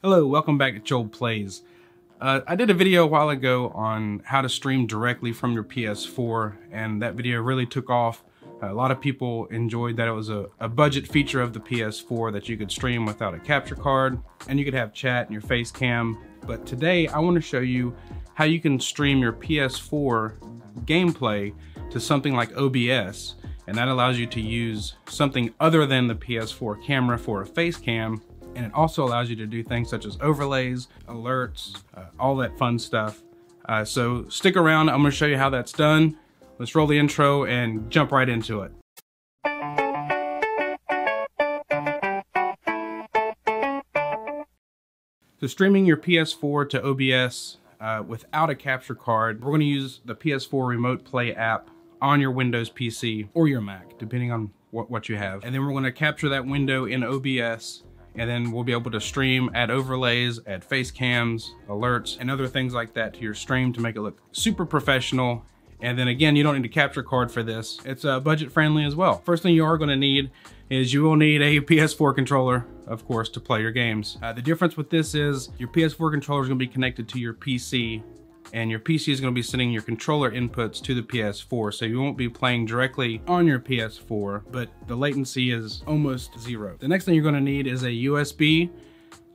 Hello, welcome back to Chowlb Plays. Uh, I did a video a while ago on how to stream directly from your PS4 and that video really took off. A lot of people enjoyed that it was a, a, budget feature of the PS4 that you could stream without a capture card and you could have chat and your face cam. But today I want to show you how you can stream your PS4 gameplay to something like OBS and that allows you to use something other than the PS4 camera for a face cam and it also allows you to do things such as overlays, alerts, uh, all that fun stuff. Uh, so stick around, I'm gonna show you how that's done. Let's roll the intro and jump right into it. So streaming your PS4 to OBS uh, without a capture card, we're gonna use the PS4 Remote Play app on your Windows PC or your Mac, depending on what, what you have. And then we're gonna capture that window in OBS and then we'll be able to stream, add overlays, add face cams, alerts, and other things like that to your stream to make it look super professional. And then again, you don't need a capture card for this. It's uh, budget friendly as well. First thing you are gonna need is you will need a PS4 controller, of course, to play your games. Uh, the difference with this is your PS4 controller is gonna be connected to your PC and your PC is going to be sending your controller inputs to the PS4 so you won't be playing directly on your PS4 but the latency is almost zero. The next thing you're going to need is a USB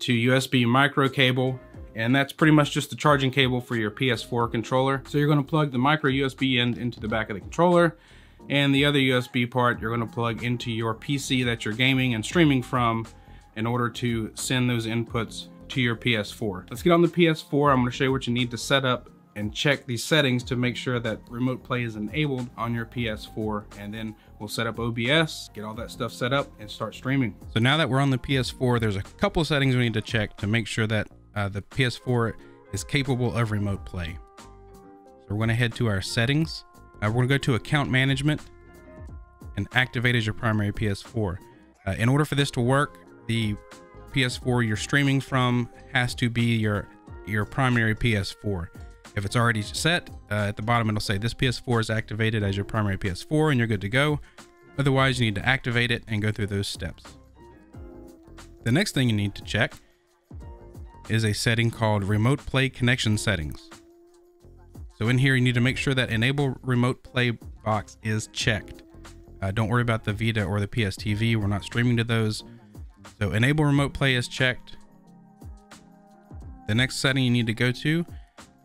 to USB micro cable and that's pretty much just the charging cable for your PS4 controller. So you're going to plug the micro USB end into the back of the controller and the other USB part you're going to plug into your PC that you're gaming and streaming from in order to send those inputs to your PS4. Let's get on the PS4. I'm gonna show you what you need to set up and check these settings to make sure that remote play is enabled on your PS4 and then we'll set up OBS, get all that stuff set up and start streaming. So now that we're on the PS4, there's a couple settings we need to check to make sure that uh, the PS4 is capable of remote play. So we're gonna head to our settings. Uh, we're gonna go to account management and activate as your primary PS4. Uh, in order for this to work, the PS4 you're streaming from has to be your your primary PS4. If it's already set, uh, at the bottom it'll say this PS4 is activated as your primary PS4 and you're good to go. Otherwise, you need to activate it and go through those steps. The next thing you need to check is a setting called Remote Play Connection Settings. So in here, you need to make sure that Enable Remote Play box is checked. Uh, don't worry about the Vita or the PSTV. We're not streaming to those. So enable remote play is checked. The next setting you need to go to,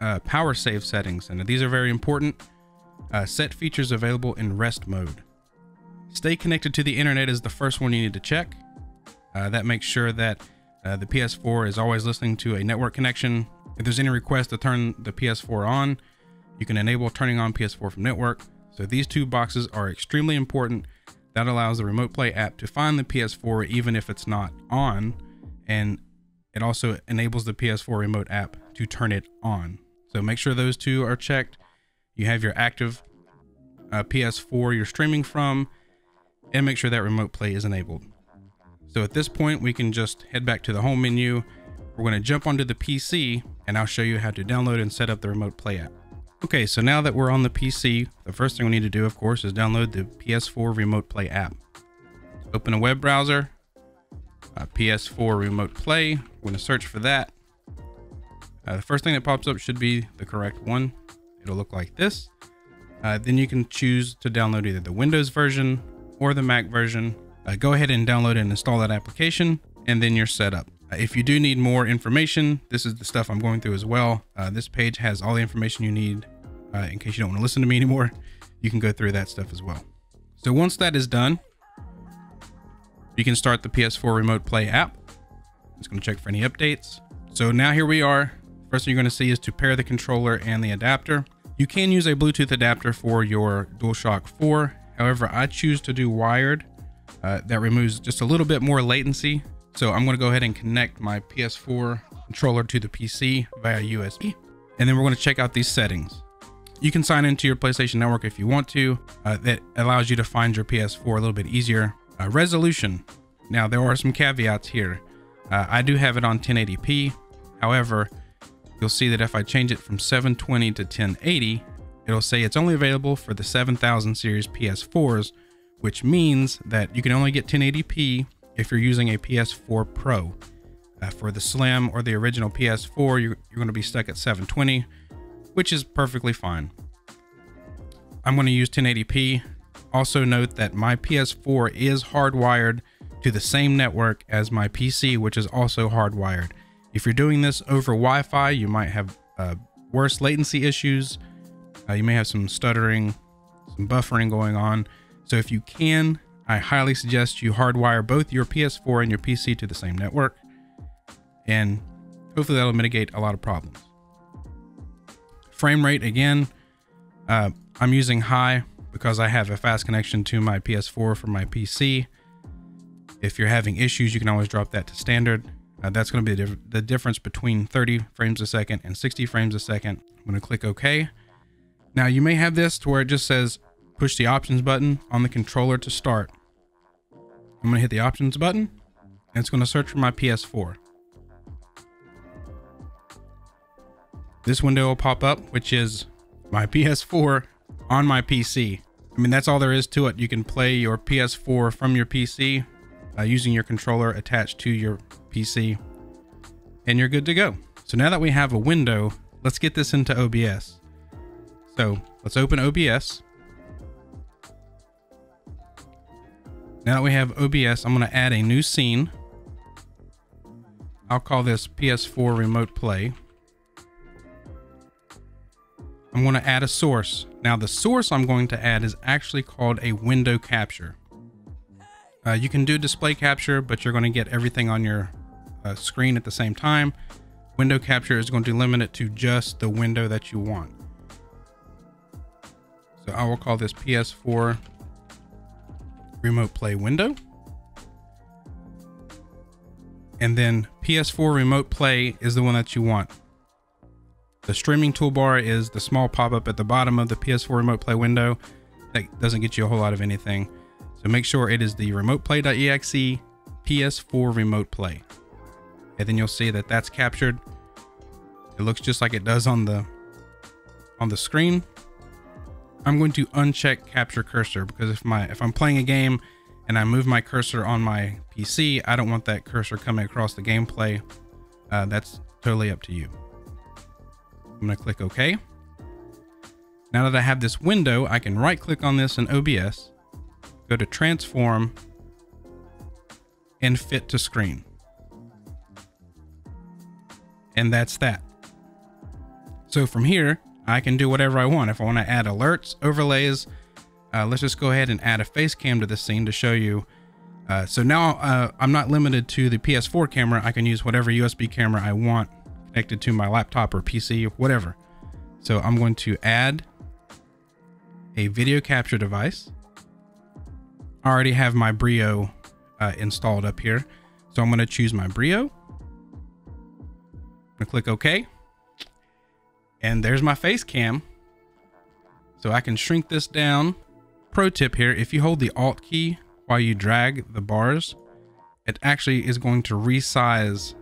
uh, power save settings. And these are very important. Uh, set features available in rest mode. Stay connected to the internet is the first one you need to check. Uh, that makes sure that uh, the PS4 is always listening to a network connection. If there's any request to turn the PS4 on, you can enable turning on PS4 from network. So these two boxes are extremely important that allows the Remote Play app to find the PS4 even if it's not on, and it also enables the PS4 Remote app to turn it on. So make sure those two are checked. You have your active uh, PS4 you're streaming from, and make sure that Remote Play is enabled. So at this point, we can just head back to the home menu. We're going to jump onto the PC, and I'll show you how to download and set up the Remote Play app. Okay, so now that we're on the PC, the first thing we need to do, of course, is download the PS4 Remote Play app. Open a web browser, uh, PS4 Remote Play. We're going to search for that. Uh, the first thing that pops up should be the correct one. It'll look like this. Uh, then you can choose to download either the Windows version or the Mac version. Uh, go ahead and download and install that application, and then you're set up. Uh, if you do need more information, this is the stuff I'm going through as well. Uh, this page has all the information you need uh, in case you don't want to listen to me anymore, you can go through that stuff as well. So once that is done, you can start the PS4 Remote Play app. It's going to check for any updates. So now here we are. First thing you're going to see is to pair the controller and the adapter. You can use a Bluetooth adapter for your DualShock 4. However, I choose to do wired. Uh, that removes just a little bit more latency. So I'm going to go ahead and connect my PS4 controller to the PC via USB. And then we're going to check out these settings. You can sign into your PlayStation Network if you want to. Uh, that allows you to find your PS4 a little bit easier. Uh, resolution. Now, there are some caveats here. Uh, I do have it on 1080p. However, you'll see that if I change it from 720 to 1080, it'll say it's only available for the 7000 series PS4s, which means that you can only get 1080p if you're using a PS4 Pro. Uh, for the Slim or the original PS4, you're, you're going to be stuck at 720, which is perfectly fine. I'm going to use 1080p. Also note that my PS4 is hardwired to the same network as my PC, which is also hardwired. If you're doing this over Wi-Fi, you might have uh, worse latency issues. Uh, you may have some stuttering, some buffering going on. So if you can, I highly suggest you hardwire both your PS4 and your PC to the same network. And hopefully that'll mitigate a lot of problems. Frame rate, again, uh, I'm using high because I have a fast connection to my PS4 from my PC. If you're having issues, you can always drop that to standard. Uh, that's going to be the, the difference between 30 frames a second and 60 frames a second. I'm going to click OK. Now you may have this to where it just says push the options button on the controller to start. I'm going to hit the options button and it's going to search for my PS4. This window will pop up, which is my PS4 on my PC. I mean, that's all there is to it. You can play your PS4 from your PC uh, using your controller attached to your PC and you're good to go. So now that we have a window, let's get this into OBS. So let's open OBS. Now that we have OBS, I'm going to add a new scene. I'll call this PS4 Remote Play. I'm going to add a source. Now the source I'm going to add is actually called a window capture. Uh, you can do display capture, but you're going to get everything on your uh, screen at the same time. Window capture is going to limit it to just the window that you want. So I will call this PS4 remote play window. And then PS4 remote play is the one that you want. The streaming toolbar is the small pop-up at the bottom of the PS4 remote play window. That doesn't get you a whole lot of anything. So make sure it is the remoteplay.exe PS4 remote play. And then you'll see that that's captured. It looks just like it does on the on the screen. I'm going to uncheck capture cursor because if my if I'm playing a game and I move my cursor on my PC, I don't want that cursor coming across the gameplay. Uh, that's totally up to you. I'm going to click OK. Now that I have this window, I can right click on this in OBS, go to transform and fit to screen. And that's that. So from here, I can do whatever I want. If I want to add alerts, overlays, uh, let's just go ahead and add a face cam to this scene to show you. Uh, so now uh, I'm not limited to the PS4 camera. I can use whatever USB camera I want connected to my laptop or PC or whatever. So I'm going to add a video capture device. I already have my Brio uh, installed up here. So I'm going to choose my Brio. I'm going to click OK. And there's my face cam. So I can shrink this down. Pro tip here, if you hold the Alt key while you drag the bars, it actually is going to resize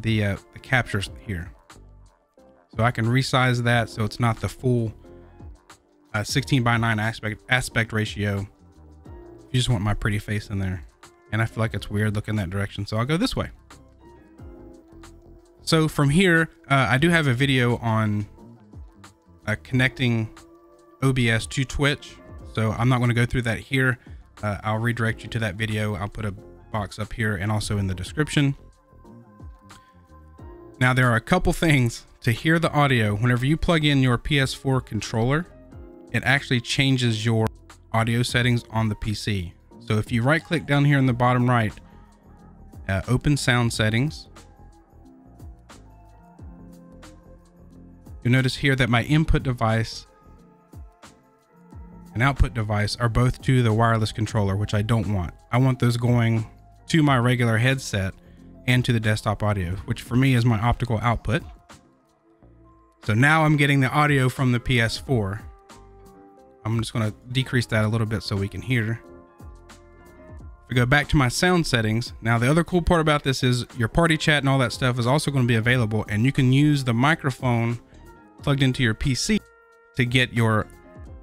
the, uh, the captures here. So I can resize that so it's not the full uh, 16 by 9 aspect aspect ratio. You just want my pretty face in there. And I feel like it's weird looking that direction. So I'll go this way. So from here, uh, I do have a video on uh, connecting OBS to Twitch. So I'm not going to go through that here. Uh, I'll redirect you to that video. I'll put a box up here and also in the description. Now there are a couple things to hear the audio. Whenever you plug in your PS4 controller, it actually changes your audio settings on the PC. So if you right click down here in the bottom right, uh, open sound settings, You'll notice here that my input device and output device are both to the wireless controller, which I don't want. I want those going to my regular headset and to the desktop audio, which for me is my optical output. So now I'm getting the audio from the PS4. I'm just going to decrease that a little bit so we can hear. If we go back to my sound settings, now the other cool part about this is your party chat and all that stuff is also going to be available and you can use the microphone plugged into your PC to get your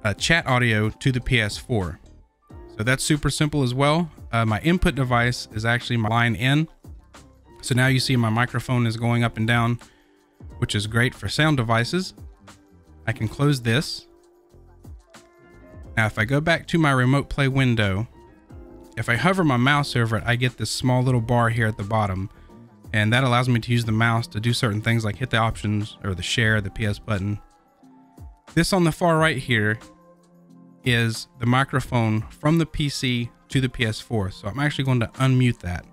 uh, chat audio to the PS4. So that's super simple as well. Uh, my input device is actually my line in. So now you see my microphone is going up and down, which is great for sound devices. I can close this. Now, if I go back to my remote play window, if I hover my mouse over it, I get this small little bar here at the bottom. And that allows me to use the mouse to do certain things like hit the options or the share, the PS button. This on the far right here is the microphone from the PC to the PS4. So I'm actually going to unmute that.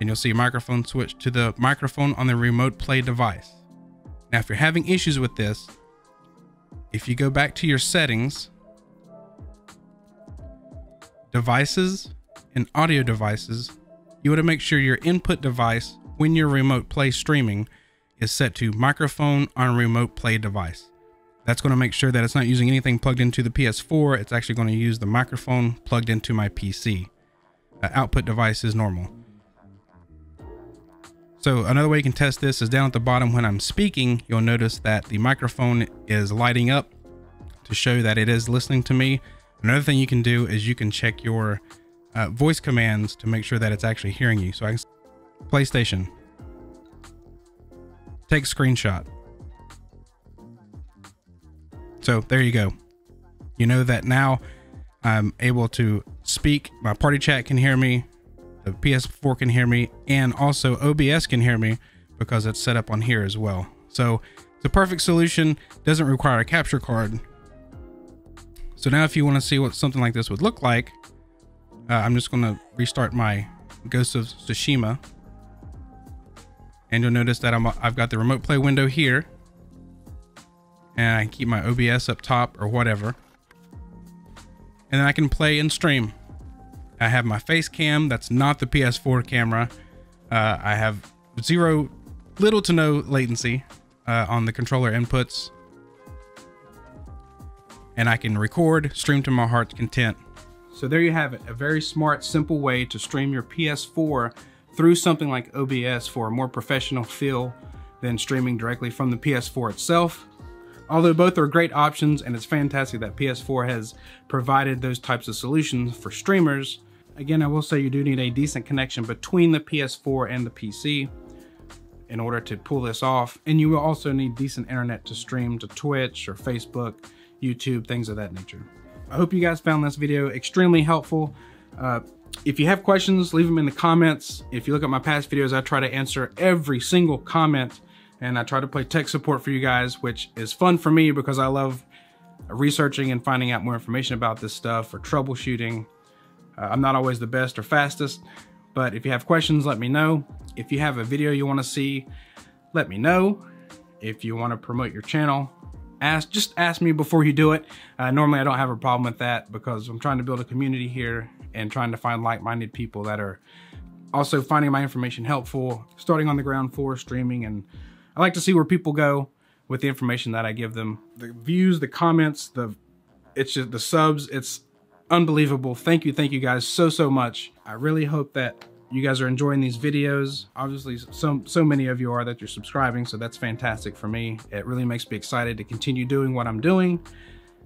And you'll see microphone switch to the microphone on the remote play device. Now, if you're having issues with this, if you go back to your settings, devices and audio devices, you want to make sure your input device when your remote play streaming is set to microphone on remote play device. That's going to make sure that it's not using anything plugged into the PS4. It's actually going to use the microphone plugged into my PC. Uh, output device is normal. So another way you can test this is down at the bottom when I'm speaking, you'll notice that the microphone is lighting up to show that it is listening to me. Another thing you can do is you can check your uh, voice commands to make sure that it's actually hearing you. So I can PlayStation, take screenshot. So there you go. You know that now I'm able to speak. My party chat can hear me. The PS4 can hear me. And also OBS can hear me because it's set up on here as well. So it's a perfect solution. Doesn't require a capture card. So now if you want to see what something like this would look like, uh, I'm just going to restart my Ghost of Tsushima. And you'll notice that I'm, I've got the remote play window here and I can keep my OBS up top or whatever. And then I can play and stream. I have my face cam, that's not the PS4 camera. Uh, I have zero, little to no latency uh, on the controller inputs. And I can record, stream to my heart's content. So there you have it, a very smart, simple way to stream your PS4 through something like OBS for a more professional feel than streaming directly from the PS4 itself. Although both are great options and it's fantastic that PS4 has provided those types of solutions for streamers, again, I will say you do need a decent connection between the PS4 and the PC in order to pull this off. And you will also need decent internet to stream to Twitch or Facebook, YouTube, things of that nature. I hope you guys found this video extremely helpful. Uh, if you have questions, leave them in the comments. If you look at my past videos, I try to answer every single comment and I try to play tech support for you guys, which is fun for me because I love researching and finding out more information about this stuff or troubleshooting. Uh, I'm not always the best or fastest, but if you have questions, let me know. If you have a video you want to see, let me know. If you want to promote your channel, ask just ask me before you do it. Uh, normally, I don't have a problem with that because I'm trying to build a community here and trying to find like-minded people that are also finding my information helpful, starting on the ground floor, streaming, and I like to see where people go with the information that I give them. The views, the comments, the it's just the subs, it's unbelievable. Thank you, thank you guys so, so much. I really hope that you guys are enjoying these videos. Obviously, so, so many of you are that you're subscribing, so that's fantastic for me. It really makes me excited to continue doing what I'm doing.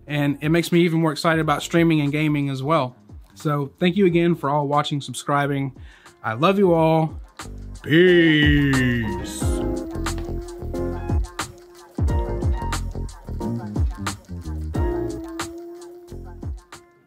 And it makes me even more excited about streaming and gaming as well. So thank you again for all watching, subscribing. I love you all. Peace.